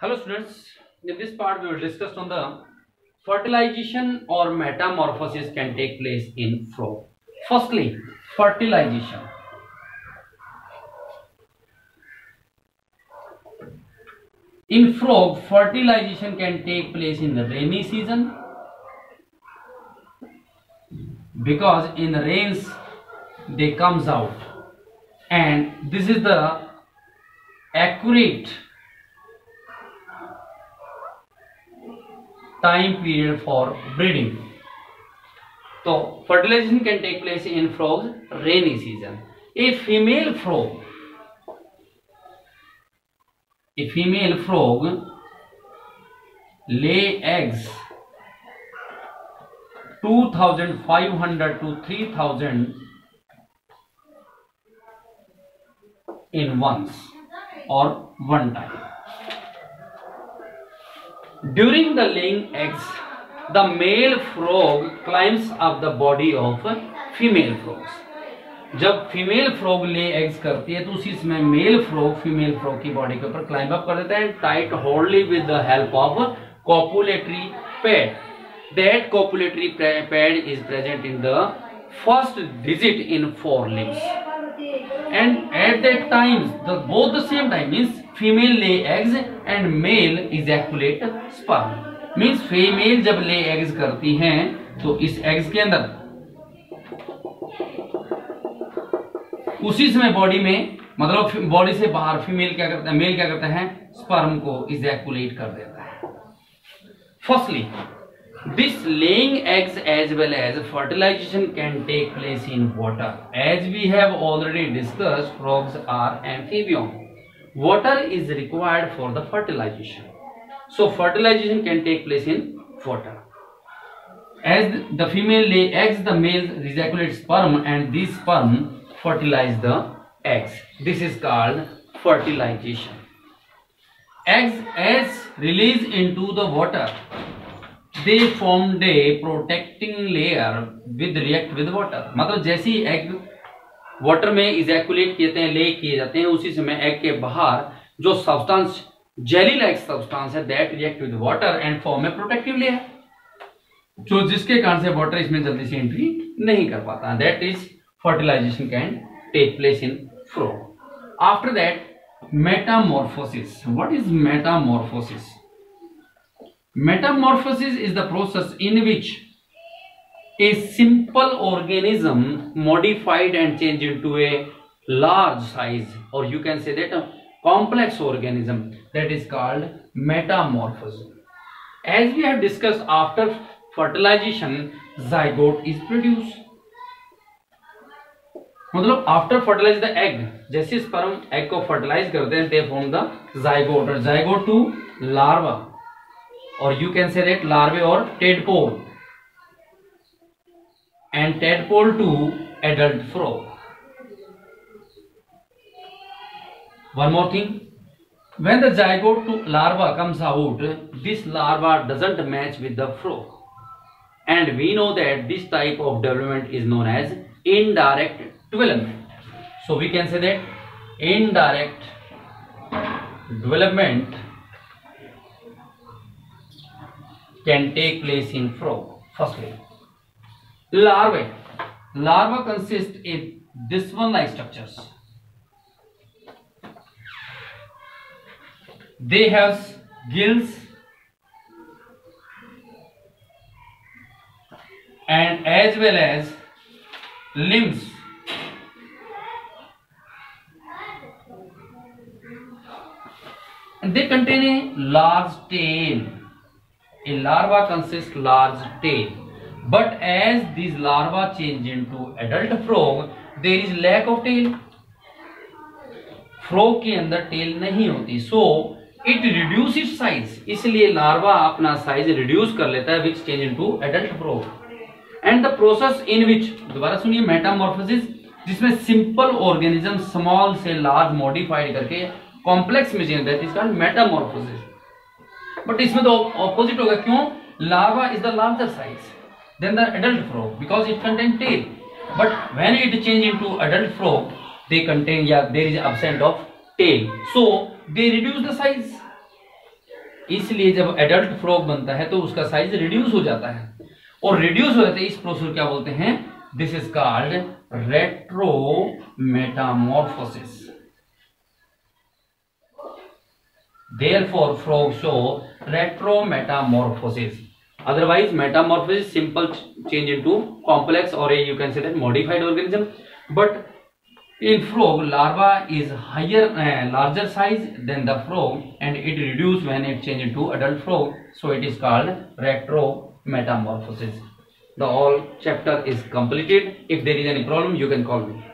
Hello students, in this part we will discuss on the fertilization or metamorphosis can take place in frog. Firstly, fertilization. In frog, fertilization can take place in the rainy season because in the rains they comes out and this is the accurate time period for breeding तो fertilisation can take place in frog rainy season a female frog a female frog lay eggs 2,500 to 3,000 in once और one time during the laying eggs, the male frog climbs up the body of female frogs. जब female frog lay eggs करती है तो उसी समय male frog female frog की body के ऊपर क्लाइंब अप कर देता है tight holdly with the help of copulatory pad that copulatory pad is present in the first digit in fore limbs and at that times the both the same time means female lay eggs and male ejaculate sperm means female जब lay eggs करती है तो इस eggs के अंदर, उसी समय body में मतलब बॉडी से बाहर फीमेल क्या करता है मेल क्या करता है स्पर्म को इजैकुलेट कर देता है। Firstly this laying eggs as well as fertilisation can take place in water as we have already discuss frogs are amphibian Water is required for the fertilization. So fertilization can take place in water. As the female lay eggs, the male ejaculate sperm and these sperm fertilize the eggs. This is called fertilization. Eggs as released into the water they form the protecting layer with react with water मतलब जैसे ही egg water में ejaculate किए हैं ले किए जाते हैं, उसी समय एग के बाहर जो सब्सटेंस जेली लाइक सब्सटेंस है that react with water and form में प्रोटेक्टिव लेयर जो जिसके कारण से वाटर इसमें जल्दी से एंट्री नहीं कर पाता। That is fertilisation can take place in frog after that metamorphosis what is metamorphosis Metamorphosis is the process in which a simple organism modified and change into a large size और you can say that complex organism that is called metamorphosis as we have discuss after fertilisation zygote is produce मतलब after fertilise the egg जैसे sperm egg को fertilise करते हैं they form the zygote और zygote to larva और you can say that larvae और tadpole and tadpole to adult frog. One more thing, when the zygote to larva comes out, this larva doesn't match with the frog. And we know that this type of development is known as indirect development. So we can say that indirect development can take place in frog. Firstly, larvae. Larva consist in this one like structures. They have gills and as well as limbs. And they contain a large tail A larva consists large tail. But as these larvae change into adult frog, there is lack of tail. Frog के अंदर tail नहीं होती. So it reduce it size इसलिए larva अपना size reduce कर लेता है which change into adult frog and the process in which दोबारा सुनिए मेटामॉर्फोसिस जिसमें सिंपल ऑर्गेनिज्म स्मॉल से लार्ज मॉडिफाइड करके कॉम्प्लेक्स में change is called metamorphosis but इसमें तो ऑपोजिट होगा. क्यों? Larva is the larger size than the adult frog because it contain tail but when it change into adult frog they contain, yeah, there is absent of tail. So, they reduce the size. इसलिए जब adult frog बनता है तो उसका size reduce हो जाता है। और रिड्यूस हो जाता है, इस प्रोसेस क्या बोलते हैं? This is called retro metamorphosis therefore, frog show retrometamorphosis. Otherwise metamorphosis simple change into complex or a, you can say that modified organism. But in frog larva is higher uh, larger size than the frog and it reduce when it change into adult frog so it is called retro metamorphosis the all chapter is completed. If there is any problem you can call me